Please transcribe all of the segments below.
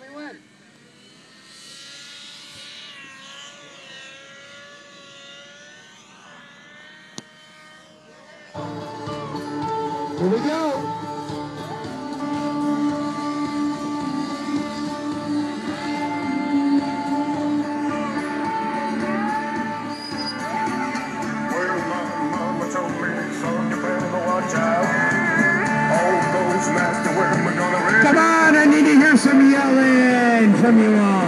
Here we go. From you all.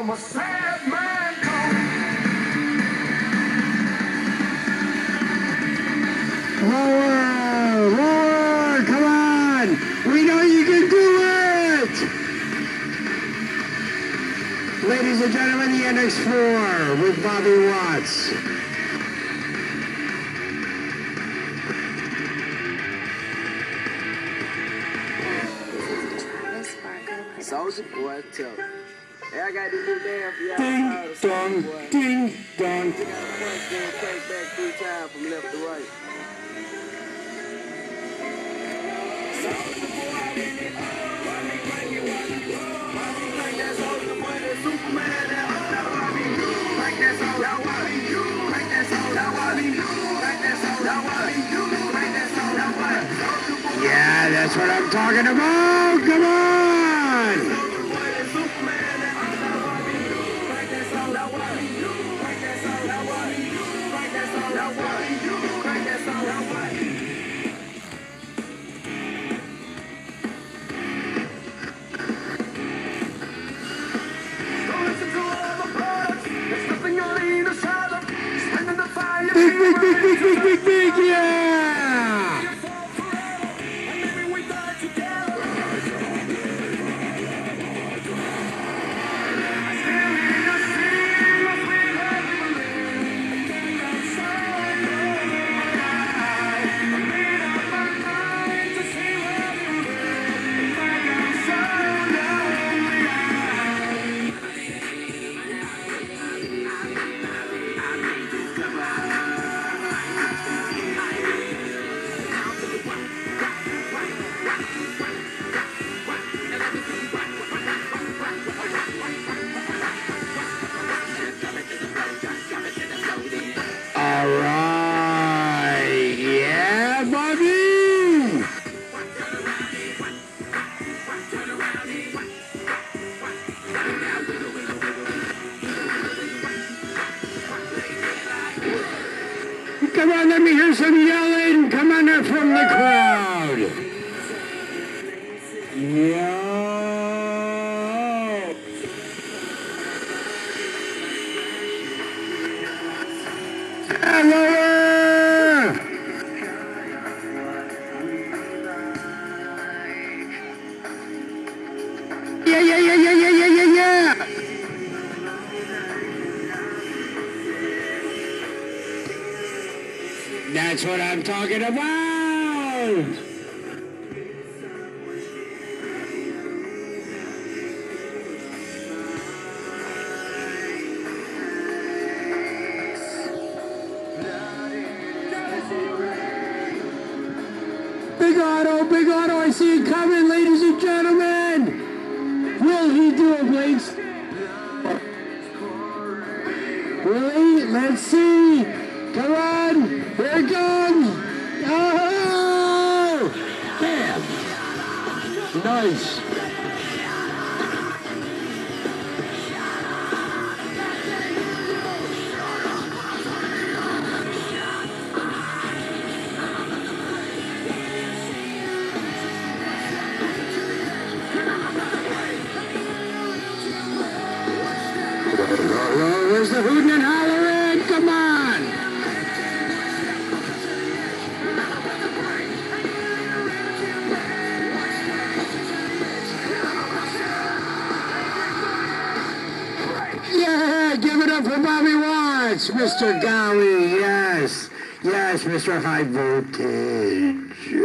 From a sad man tone. Roar, roar, come on. We know you can do it. Ladies and gentlemen, the NX4 with Bobby Watts. Soldier boy, tell me. Hey, I got this new dance for y'all. Ding, dong, ding, dong. We got a punch, then take back three times from left to right. Yeah, that's what I'm talking about. Come on. Big, big, big, big, All right. Yeah, Bobby. Come on, let me hear some yelling. Come on up from the crowd. Yo. Yeah, yeah, yeah, yeah, yeah, yeah, yeah. That's what I'm talking about. Big Auto, I see it coming, ladies and gentlemen. Will he do it, Blades? Will he? Let's see. Come on. Here it comes. Oh! Damn. Nice. There's the hooting and hollering. Come on. Yeah, give it up for Bobby Watts, Mr. Gaui. Yes. Yes, Mr. High Voltage.